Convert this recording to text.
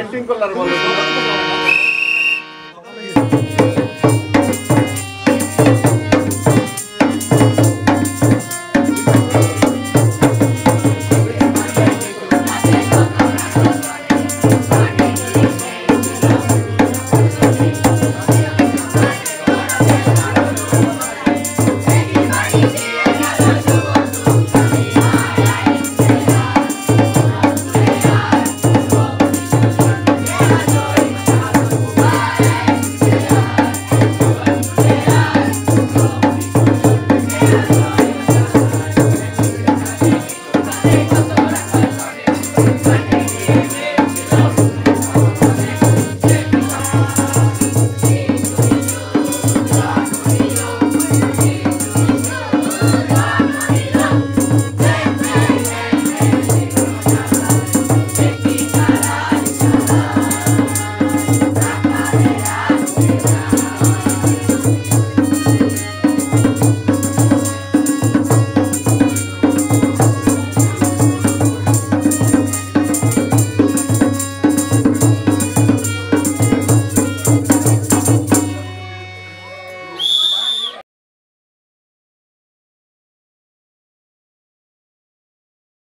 painting को लरवा